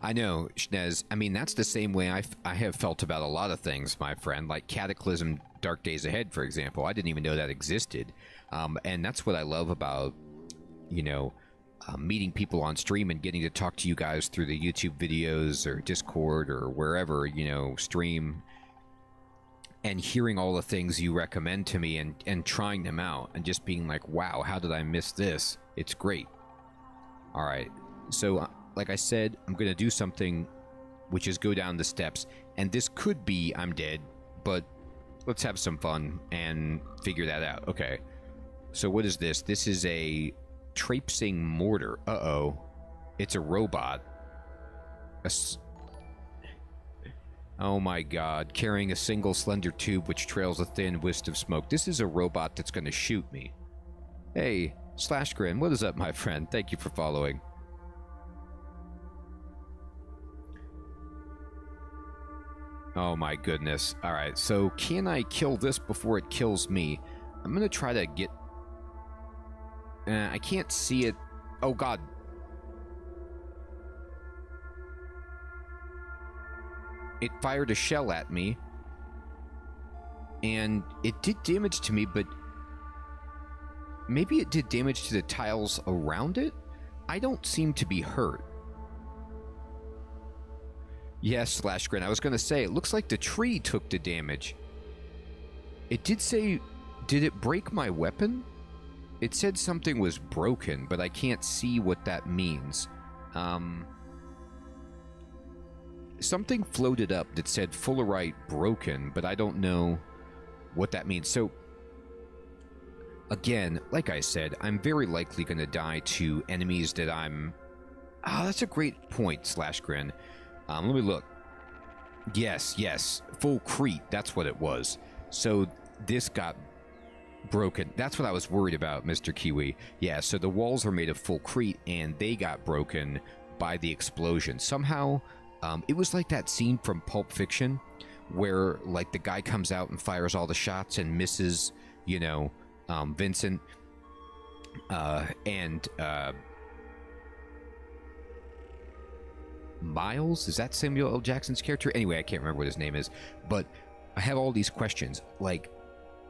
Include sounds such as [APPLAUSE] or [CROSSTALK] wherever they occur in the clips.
I know, Schnez. I mean, that's the same way I, I have felt about a lot of things, my friend. Like Cataclysm Dark Days Ahead, for example. I didn't even know that existed. Um, and that's what I love about, you know, uh, meeting people on stream and getting to talk to you guys through the YouTube videos or Discord or wherever, you know, stream and hearing all the things you recommend to me and, and trying them out and just being like, wow, how did I miss this? It's great. All right. So, uh, like I said, I'm going to do something which is go down the steps. And this could be I'm dead, but let's have some fun and figure that out. Okay. So, what is this? This is a traipsing mortar. Uh oh. It's a robot. Oh my god, carrying a single slender tube which trails a thin wisp of smoke. This is a robot that's going to shoot me. Hey, Slash Grin, what is up, my friend? Thank you for following. Oh my goodness. Alright, so can I kill this before it kills me? I'm going to try to get... Uh, I can't see it. Oh god, it fired a shell at me. And it did damage to me, but maybe it did damage to the tiles around it? I don't seem to be hurt. Yes, Slash Grin. I was going to say, it looks like the tree took the damage. It did say, did it break my weapon? It said something was broken, but I can't see what that means. Um, something floated up that said Fullerite broken, but I don't know what that means. So, again, like I said, I'm very likely going to die to enemies that I'm. Ah, oh, that's a great point, Slash Grin. Um, let me look. Yes, yes, Fulcrete. That's what it was. So this got broken. That's what I was worried about, Mr. Kiwi. Yeah, so the walls are made of Fulcrete, and they got broken by the explosion. Somehow, um, it was like that scene from Pulp Fiction where like the guy comes out and fires all the shots and misses, you know, um, Vincent uh, and uh, Miles. Is that Samuel L. Jackson's character? Anyway, I can't remember what his name is, but I have all these questions. Like,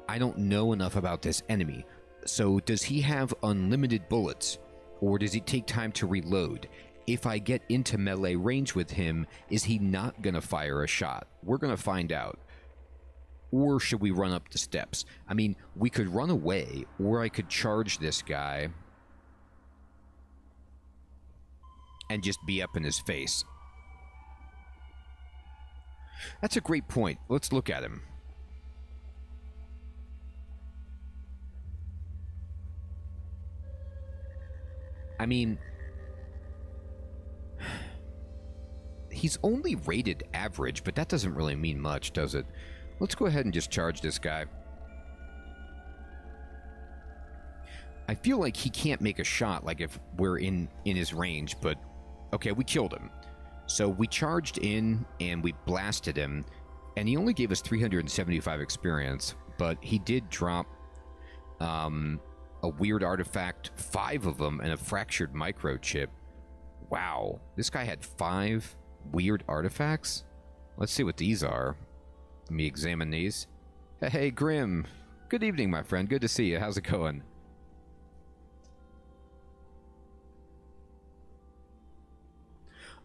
I don't know enough about this enemy. So, does he have unlimited bullets, or does he take time to reload? if I get into melee range with him, is he not going to fire a shot? We're going to find out. Or should we run up the steps? I mean, we could run away, or I could charge this guy and just be up in his face. That's a great point. Let's look at him. I mean, he's only rated average, but that doesn't really mean much, does it? Let's go ahead and just charge this guy. I feel like he can't make a shot, like if we're in, in his range, but... Okay, we killed him. So we charged in, and we blasted him, and he only gave us 375 experience, but he did drop um, a weird artifact, five of them, and a fractured microchip. Wow, this guy had five weird artifacts? Let's see what these are. Let me examine these. Hey, hey, Grim. Good evening, my friend. Good to see you. How's it going?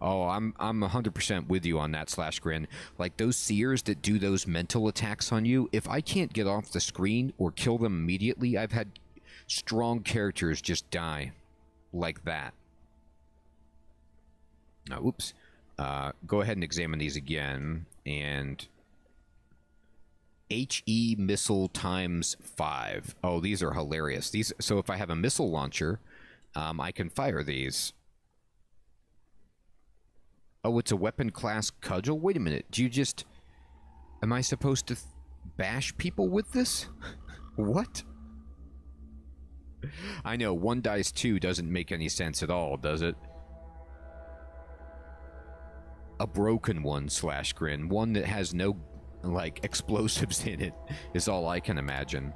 Oh, I'm I'm 100% with you on that slash grin. Like those seers that do those mental attacks on you, if I can't get off the screen or kill them immediately, I've had strong characters just die like that. Now, oops. Uh, go ahead and examine these again. And HE missile times five. Oh, these are hilarious. These. So if I have a missile launcher, um, I can fire these. Oh, it's a weapon class cudgel? Wait a minute. Do you just... Am I supposed to bash people with this? [LAUGHS] what? I know, one dice two doesn't make any sense at all, does it? a broken one slash grin, one that has no like [LAUGHS] explosives in it, is all I can imagine.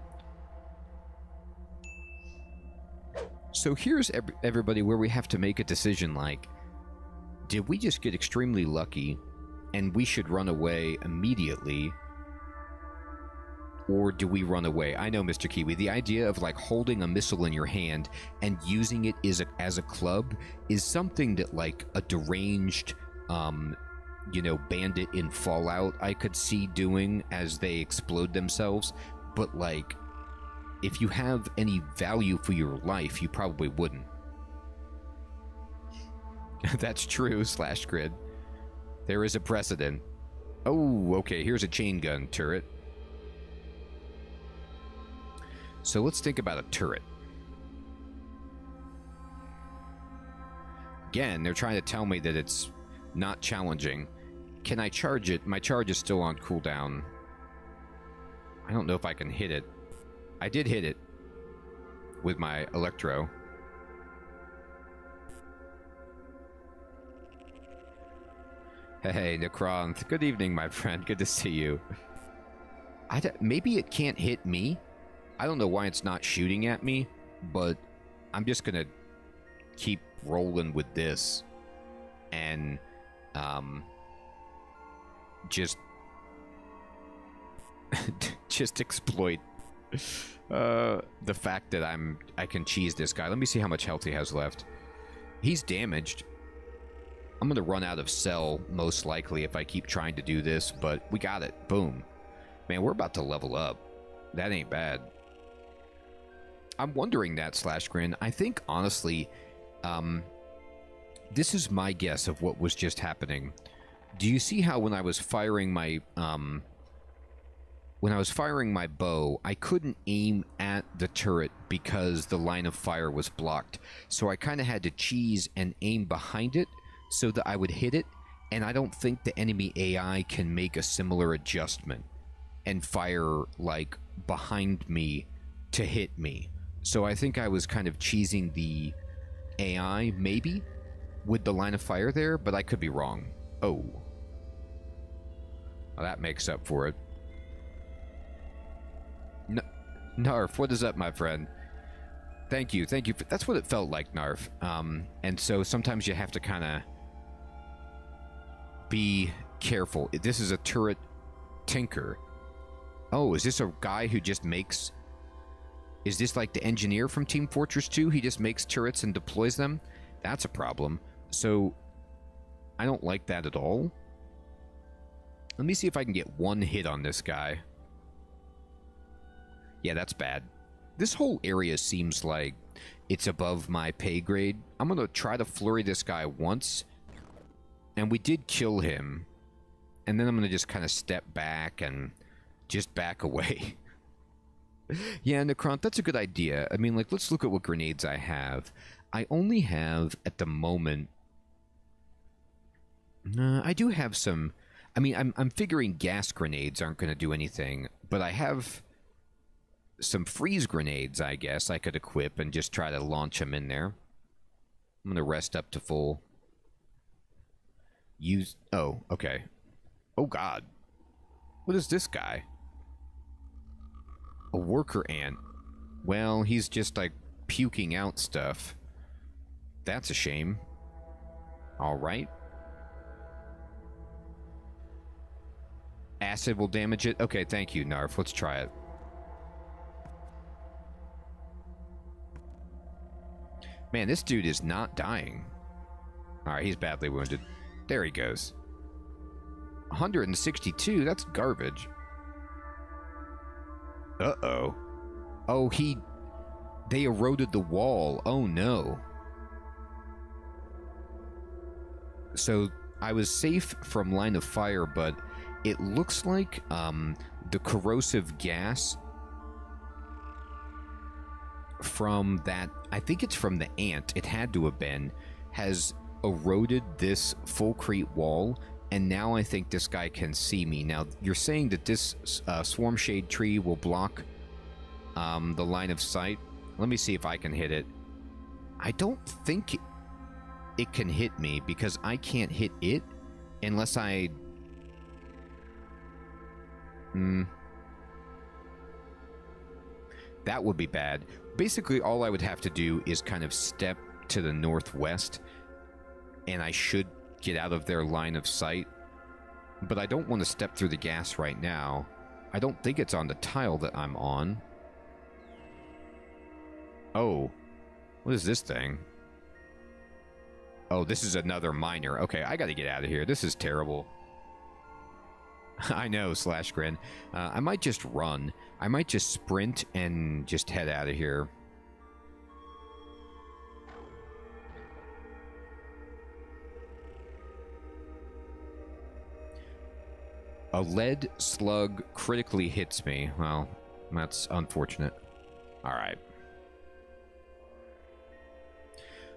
So here's everybody where we have to make a decision like, did we just get extremely lucky and we should run away immediately? Or do we run away? I know, Mr. Kiwi. The idea of like holding a missile in your hand and using it as a, as a club is something that like a deranged, um, you know, bandit in Fallout I could see doing as they explode themselves. But like, if you have any value for your life, you probably wouldn't. [LAUGHS] That's true, Slash Grin. There is a precedent. Oh, okay, here's a chain gun turret. So let's think about a turret. Again, they're trying to tell me that it's not challenging. Can I charge it? My charge is still on cooldown. I don't know if I can hit it. I did hit it with my electro. Hey, Necron. Good evening, my friend. Good to see you. I maybe it can't hit me. I don't know why it's not shooting at me, but I'm just gonna keep rolling with this and um, just [LAUGHS] just exploit uh, the fact that I'm I can cheese this guy. Let me see how much health he has left. He's damaged. I'm gonna run out of cell most likely if I keep trying to do this, but we got it. Boom. Man, we're about to level up. That ain't bad. I'm wondering that slash grin. I think honestly, um, this is my guess of what was just happening. Do you see how when I was firing my um, when I was firing my bow, I couldn't aim at the turret because the line of fire was blocked. So I kind of had to cheese and aim behind it so that I would hit it. And I don't think the enemy AI can make a similar adjustment and fire like behind me to hit me. So I think I was kind of cheesing the AI, maybe, with the line of fire there, but I could be wrong. Oh. Well, that makes up for it. N Narf, what is up, my friend? Thank you, thank you. For, that's what it felt like, Narf. Um, and so sometimes you have to kind of be careful. This is a turret tinker. Oh, is this a guy who just makes... Is this like the engineer from Team Fortress 2? He just makes turrets and deploys them? That's a problem. So, I don't like that at all. Let me see if I can get one hit on this guy. Yeah, that's bad. This whole area seems like it's above my pay grade. I'm going to try to flurry this guy once. And we did kill him. And then I'm going to just kind of step back and just back [LAUGHS] away. yeah, Necron, that's a good idea. I mean, like, let's look at what grenades I have. I only have, at the moment... Uh, I do have some... I mean, I'm, I'm figuring gas grenades aren't going to do anything, but I have some freeze grenades, I guess, I could equip and just try to launch them in there. I'm going to rest up to full. Use... Oh, okay. Oh, God. What is this guy? A worker ant. Well, he's just, like, puking out stuff. That's a shame. Alright. Acid will damage it? Okay, thank you, Narf. Let's try it. Man, this dude is not dying. Alright, he's badly wounded. There he goes. 162? That's garbage. Uh-oh. Oh, he... They eroded the wall. Oh, no. So, I was safe from line of fire, but it looks like um, the corrosive gas from that, I think it's from the ant, it had to have been, has eroded this Fulcrete wall, and now I think this guy can see me. Now, you're saying that this uh, Swarm Shade tree will block um, the line of sight. Let me see if I can hit it. I don't think it can hit me because I can't hit it unless I... Hmm. That would be bad. Basically, all I would have to do is kind of step to the northwest, and I should get out of their line of sight. But I don't want to step through the gas right now. I don't think it's on the tile that I'm on. Oh. What is this thing? Oh, this is another miner. Okay, I gotta get out of here. This is terrible. [LAUGHS] I know, slash grin. Uh, I might just run. I might just sprint and just head out of here. A lead slug critically hits me. Well, that's unfortunate. Alright.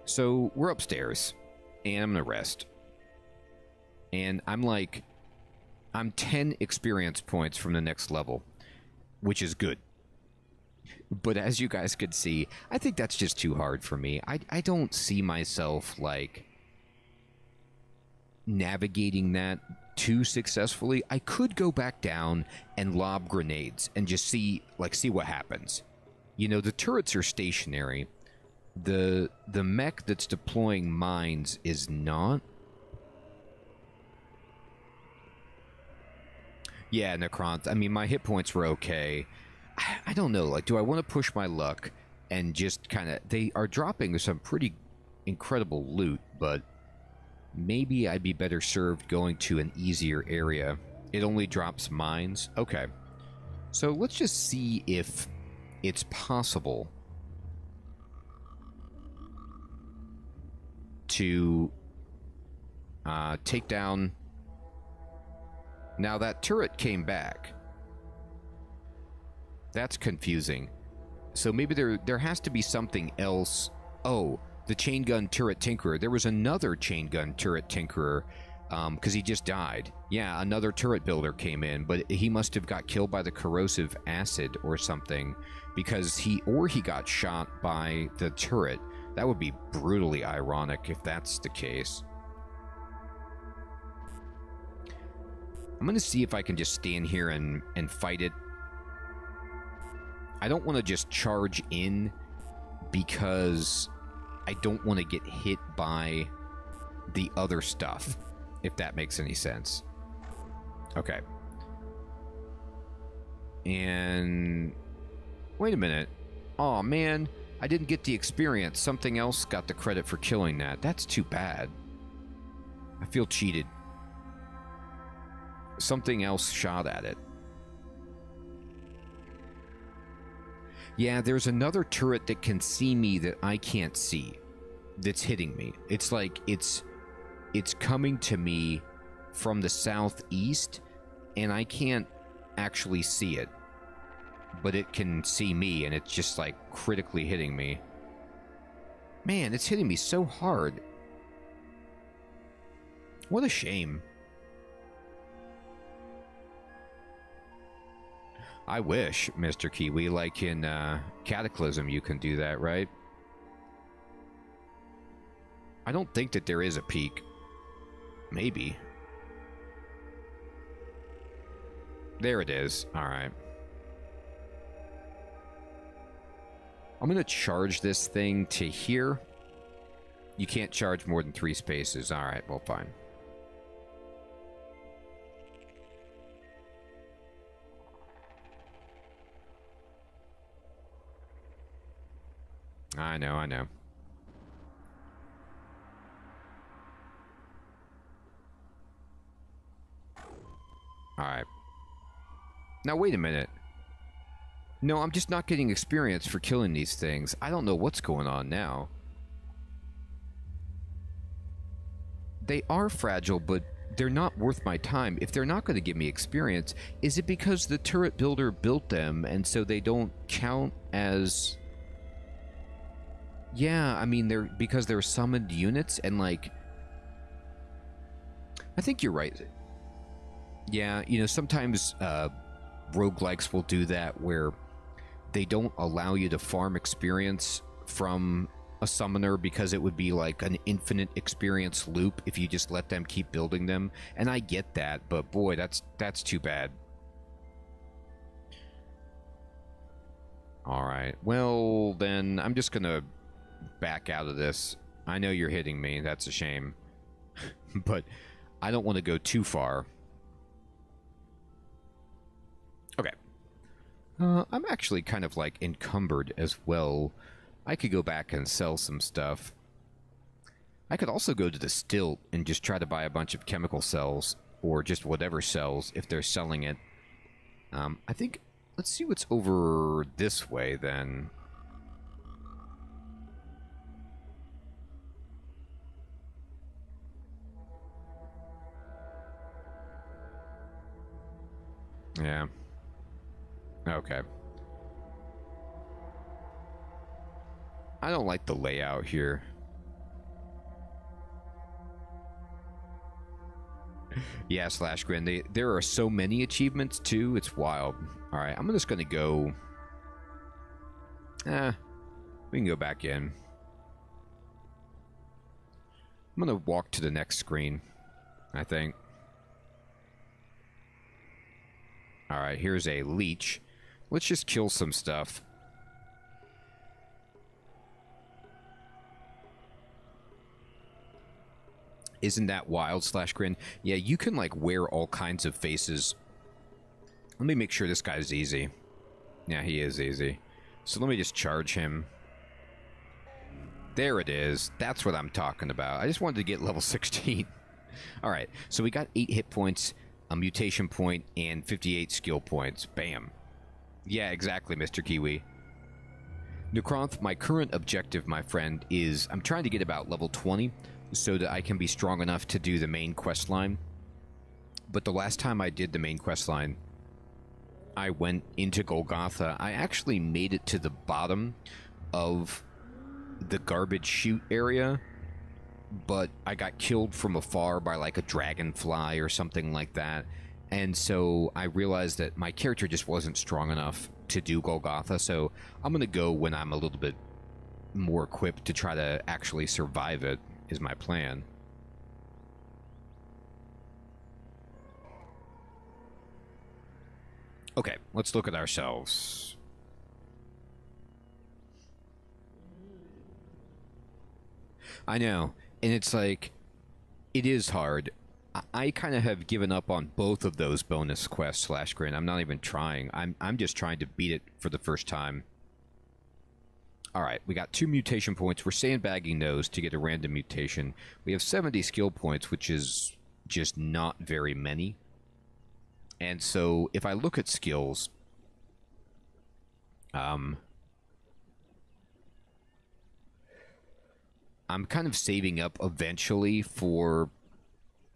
So, we're upstairs, and I'm gonna rest. And I'm like, I'm 10 experience points from the next level, which is good. But as you guys could see, I think that's just too hard for me. I, I don't see myself, like, navigating that too successfully, I could go back down and lob grenades and just see like see what happens. You know, the turrets are stationary. The the mech that's deploying mines is not. Yeah, Necrons. I mean, my hit points were okay. I, I don't know. Like, do I want to push my luck and just kind of? They are dropping some pretty incredible loot, but Maybe I'd be better served going to an easier area. It only drops mines. Okay. So let's just see if it's possible to uh, take down... Now that turret came back. That's confusing. So maybe there there has to be something else. Oh, the chain gun turret tinkerer. There was another chain gun turret tinkerer because um, he just died. Yeah, another turret builder came in, but he must have got killed by the corrosive acid or something because he or he got shot by the turret. That would be brutally ironic if that's the case. I'm going to see if I can just stand here and, and fight it. I don't want to just charge in because I don't want to get hit by the other stuff, if that makes any sense. Okay. And wait a minute. Oh man, I didn't get the experience. Something else got the credit for killing that. That's too bad. I feel cheated. Something else shot at it. Yeah, there's another turret that can see me that I can't see. That's hitting me. It's like it's it's coming to me from the southeast and I can't actually see it. But it can see me and it's just like critically hitting me. Man, it's hitting me so hard. What a shame. I wish, Mr. Kiwi, like in uh, Cataclysm, you can do that, right? I don't think that there is a peak. Maybe. There it is. Alright. I'm going to charge this thing to here. You can't charge more than three spaces. Alright, well, fine. I know, I know. Alright. Now, wait a minute. No, I'm just not getting experience for killing these things. I don't know what's going on now. They are fragile, but they're not worth my time. If they're not going to give me experience, is it because the turret builder built them and so they don't count as yeah, I mean they're because they're summoned units and like I think you're right. Yeah, you know, sometimes uh roguelikes will do that where they don't allow you to farm experience from a summoner because it would be like an infinite experience loop if you just let them keep building them. And I get that, but boy, that's that's too bad. All right. Well, then I'm just going to back out of this. I know you're hitting me. That's a shame. [LAUGHS] but I don't want to go too far. Okay. Uh, I'm actually kind of like encumbered as well. I could go back and sell some stuff. I could also go to the stilt and just try to buy a bunch of chemical cells or just whatever cells if they're selling it. Um, I think let's see what's over this way then. Yeah. Okay. I don't like the layout here. [LAUGHS] yeah, Slash Grin. They, there are so many achievements, too. It's wild. Alright, I'm just going to go... Eh, we can go back in. I'm going to walk to the next screen, I think. Alright, here's a leech. Let's just kill some stuff. Isn't that wild, Slash Grin? Yeah, you can, like, wear all kinds of faces. Let me make sure this guy's easy. Yeah, he is easy. So let me just charge him. There it is. That's what I'm talking about. I just wanted to get level [LAUGHS] 16. Alright, so we got 8 hit points, a mutation point, and 58 skill points. Bam. Yeah, exactly, Mr. Kiwi. Necronth, my current objective, my friend, is I'm trying to get about level 20 so that I can be strong enough to do the main quest line. But the last time I did the main quest line, I went into Golgotha. I actually made it to the bottom of the garbage chute area, but I got killed from afar by like a dragonfly or something like that. And so I realized that my character just wasn't strong enough to do Golgotha, so I'm going to go when I'm a little bit more equipped to try to actually survive it is my plan. Okay, let's look at ourselves. I know, and it's like, it is hard. I, I kind of have given up on both of those bonus quests slash grin. I'm not even trying. I'm I'm just trying to beat it for the first time. All right, we got two mutation points. We're sandbagging those to get a random mutation. We have 70 skill points, which is just not very many. And so if I look at skills, um, I'm kind of saving up eventually for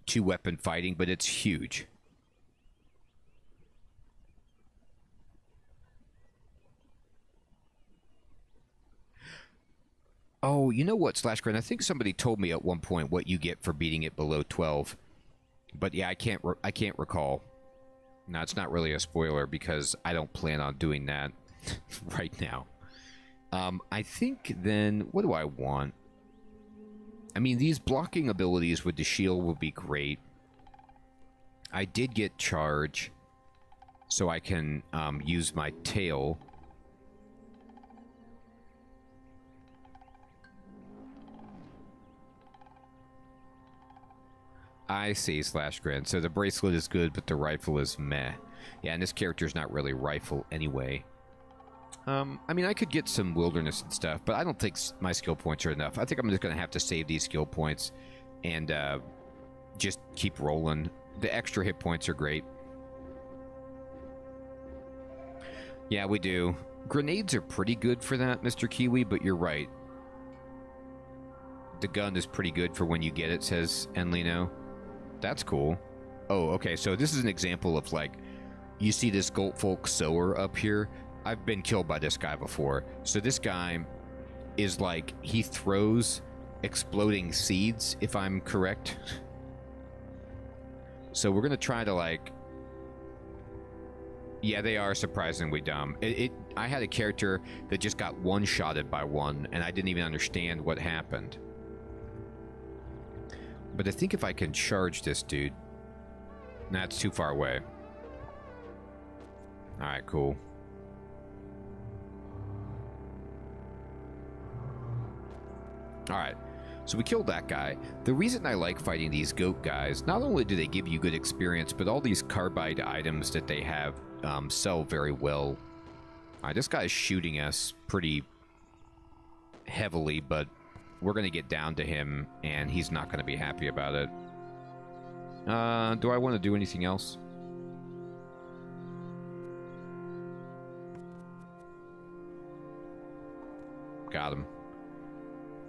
two weapon fighting, but it's huge. Oh, you know what, Slash Grin? I think somebody told me at one point what you get for beating it below 12. But yeah, I can't I can't recall. No, it's not really a spoiler because I don't plan on doing that [LAUGHS] right now. Um, I think then, what do I want? I mean, these blocking abilities with the shield would be great. I did get charge, so I can um, use my tail I see, Slash Grin. So the bracelet is good, but the rifle is meh. Yeah, and this character's not really rifle anyway. Um, I mean, I could get some wilderness and stuff, but I don't think my skill points are enough. I think I'm just going to have to save these skill points and uh, just keep rolling. The extra hit points are great. Yeah, we do. Grenades are pretty good for that, Mr. Kiwi, but you're right. The gun is pretty good for when you get it, says Enlino. That's cool. Oh, okay. So this is an example of like, you see this Goatfolk sower up here. I've been killed by this guy before. So this guy is like, he throws exploding seeds, if I'm correct. [LAUGHS] So we're to try to like, yeah, they are surprisingly dumb. It, it, I had a character that just got one-shotted by one, and I didn't even understand what happened. But I think if I can charge this dude... That's too far away. Alright, cool. Alright. So we killed that guy. The reason I like fighting these goat guys, not only do they give you good experience, but all these carbide items that they have um, sell very well. Alright, this guy's shooting us pretty heavily, but we're going to get down to him, and he's not going to be happy about it. Uh, do I want to do anything else? Got him.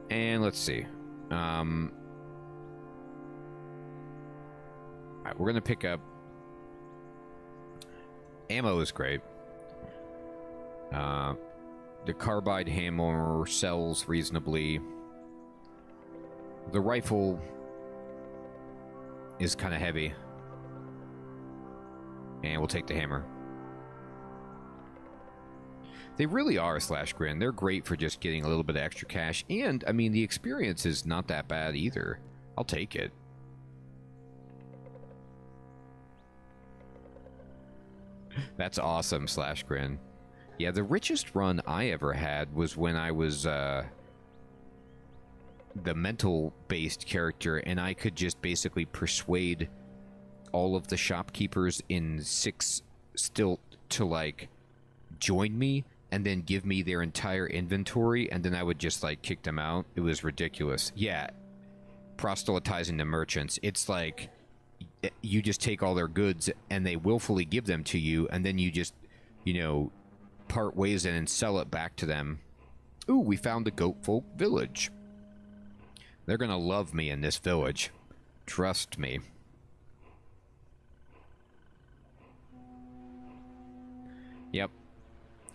And let's see. Um, Alright, we're going to pick up... Ammo is great. Uh, the carbide hammer sells reasonably. The rifle is kind of heavy. And we'll take the hammer. They really are Slash Grin. They're great for just getting a little bit of extra cash. And, I mean, the experience is not that bad either. I'll take it. That's awesome, Slash Grin. Yeah, the richest run I ever had was when I was uh, the mental-based character, and I could just basically persuade all of the shopkeepers in six stilt to like join me and then give me their entire inventory and then I would just like kick them out. It was ridiculous. Yeah. Proselytizing the merchants. It's like you just take all their goods and they willfully give them to you and then you just, you know, part ways and sell it back to them. Ooh, we found the goat folk village. They're going to love me in this village. Trust me.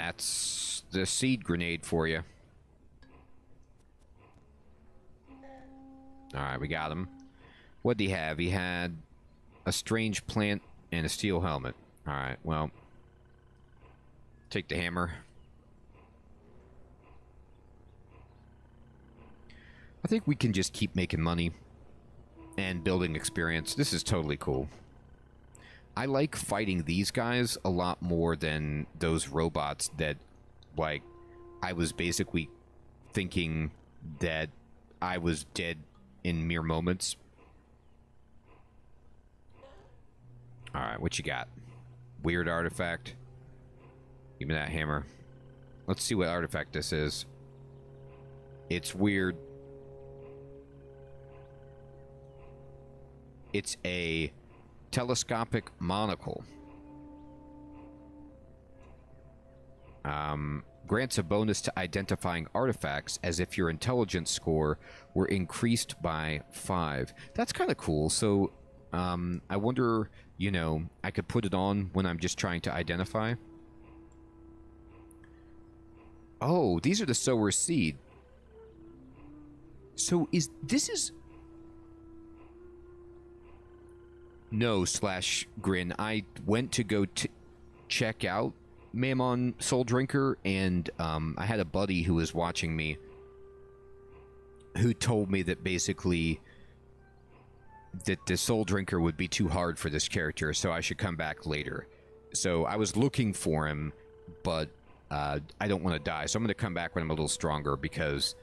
That's the seed grenade for you. Alright, we got him. What did he have? He had a strange plant and a steel helmet. Alright, well. Take the hammer. I think we can just keep making money and building experience. This is totally cool. I like fighting these guys a lot more than those robots that, like, I was basically thinking that I was dead in mere moments. Alright, what you got? Weird artifact. Give me that hammer. Let's see what artifact this is. It's weird. It's a telescopic monocle. Um, grants a bonus to identifying artifacts as if your intelligence score were increased by five. That's kind of cool. So, um, I wonder, you know, I could put it on when I'm just trying to identify. Oh, these are the sower seed. So is this is No, slash grin. I went to go to check out Mamon Souldrinker, and um, I had a buddy who was watching me who told me that basically that the Soul Drinker would be too hard for this character, so I should come back later. So I was looking for him, but uh, I don't want to die, so I'm going to come back when I'm a little stronger because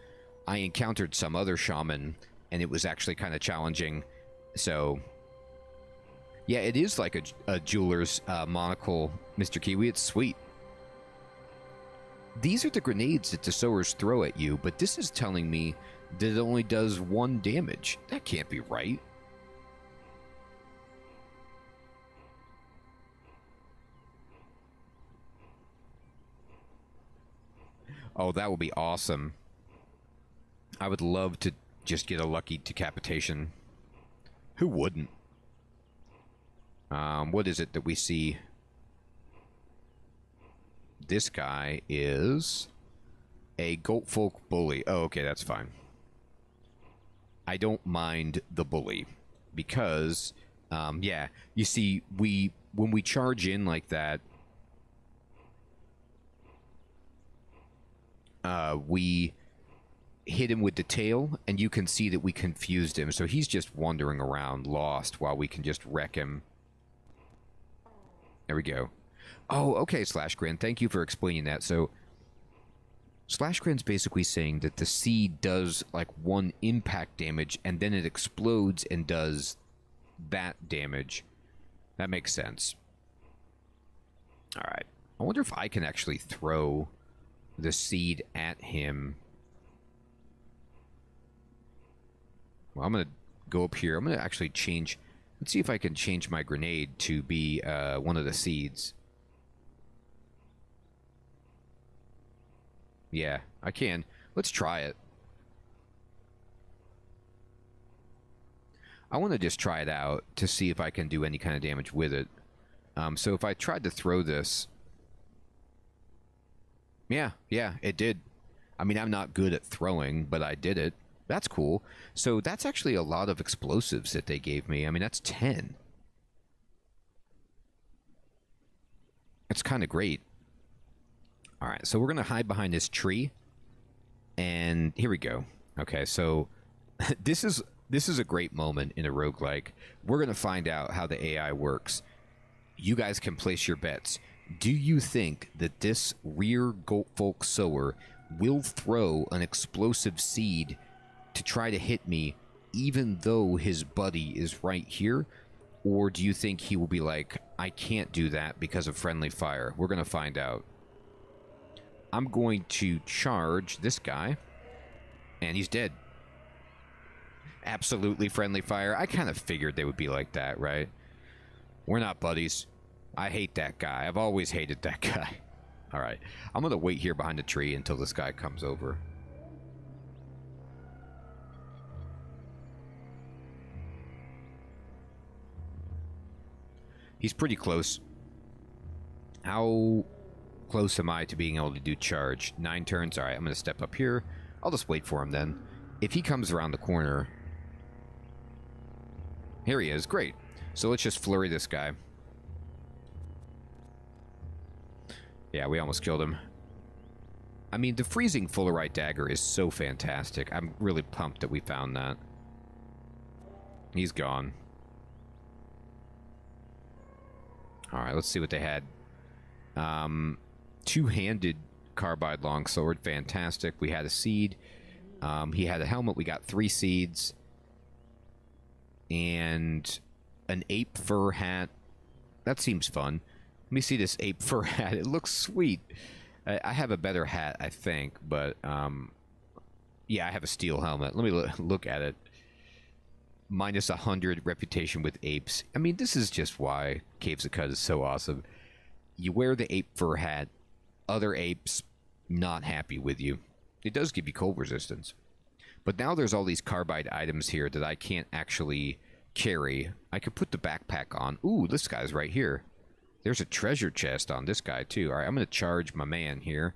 I encountered some other shaman, and it was actually kind of challenging. So yeah, it is like a, a jeweler's uh, monocle, Mr. Kiwi. It's sweet. These are the grenades that the sowers throw at you, but this is telling me that it only does one damage. That can't be right. Oh, that would be awesome. I would love to just get a lucky decapitation. Who wouldn't? Um, what is it that we see? This guy is a Goatfolk bully. Oh, okay, that's fine. I don't mind the bully because, um, yeah, you see, we when we charge in like that, uh, we hit him with the tail, and you can see that we confused him. So he's just wandering around lost while we can just wreck him there we go. Oh, okay, Slash Grin. Thank you for explaining that. So, Slash Slashgren's basically saying that the seed does like one impact damage and then it explodes and does that damage. That makes sense. Alright. I wonder if I can actually throw the seed at him. Well, I'm going to go up here. I'm going to actually change... Let's see if I can change my grenade to be uh, one of the seeds. Yeah, I can. Let's try it. I want to just try it out to see if I can do any kind of damage with it. Um, so if I tried to throw this... Yeah, yeah, it did. I mean, I'm not good at throwing, but I did it. That's cool. So that's actually a lot of explosives that they gave me. I mean, that's 10. It's kind of great. All right, so we're going to hide behind this tree. And here we go. Okay, so [LAUGHS] this is this is a great moment in a roguelike. We're going to find out how the AI works. You guys can place your bets. Do you think that this rear Goatfolk sower will throw an explosive seed to try to hit me even though his buddy is right here? Or do you think he will be like, I can't do that because of friendly fire? We're going to find out. I'm going to charge this guy. And he's dead. Absolutely friendly fire. I kind of figured they would be like that, right? We're not buddies. I hate that guy. I've always hated that [LAUGHS] guy. All right. I'm going to wait here behind the tree until this guy comes over. He's pretty close. How close am I to being able to do charge? Nine turns. All right, I'm going to step up here. I'll just wait for him then. If he comes around the corner... Here he is. Great. So let's just flurry this guy. Yeah, we almost killed him. I mean, the freezing Fullerite dagger is so fantastic. I'm really pumped that we found that. He's gone. Alright, let's see what they had. Um, two-handed carbide longsword, fantastic. We had a seed. Um, he had a helmet. We got three seeds. And an ape fur hat. That seems fun. Let me see this ape fur [LAUGHS] hat. It looks sweet. I, I have a better hat, I think, but um, yeah, I have a steel helmet. Let me look, look at it. Minus 100 reputation with apes. I mean, this is just why Caves of Qud is so awesome. You wear the ape fur hat, other apes not happy with you. It does give you cold resistance. But now there's all these carbide items here that I can't actually carry. I could put the backpack on. Ooh, this guy's right here. There's a treasure chest on this guy, too. All right, I'm going to charge my man here.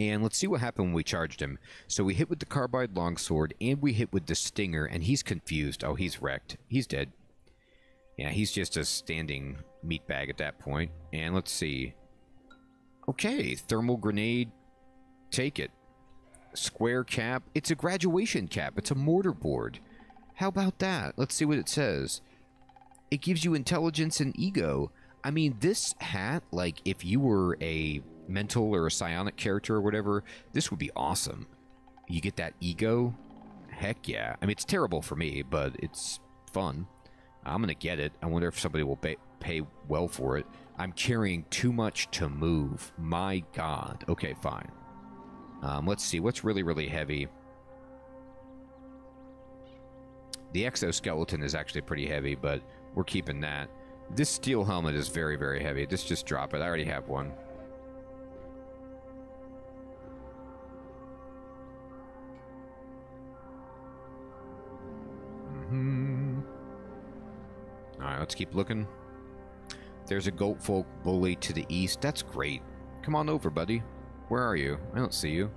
And let's see what happened when we charged him. So we hit with the carbide longsword, and we hit with the stinger, and he's confused. Oh, he's wrecked. He's dead. Yeah, he's just a standing meat bag at that point. And let's see. Okay, thermal grenade. Take it. Square cap. It's a graduation cap. It's a mortar board. How about that? Let's see what it says. It gives you intelligence and ego. I mean, this hat, like, if you were a mental or a psionic character or whatever, this would be awesome. You get that ego? Heck yeah. I mean, it's terrible for me, but it's fun. I'm going to get it. I wonder if somebody will pay, pay well for it. I'm carrying too much to move. My god. Okay, fine. Um, let's see. What's really, really heavy? The exoskeleton is actually pretty heavy, but we're keeping that. This steel helmet is very, very heavy. Just, just drop it. I already have one. Let's keep looking. There's a goatfolk bully to the east. That's great. Come on over, buddy. Where are you? I don't see you.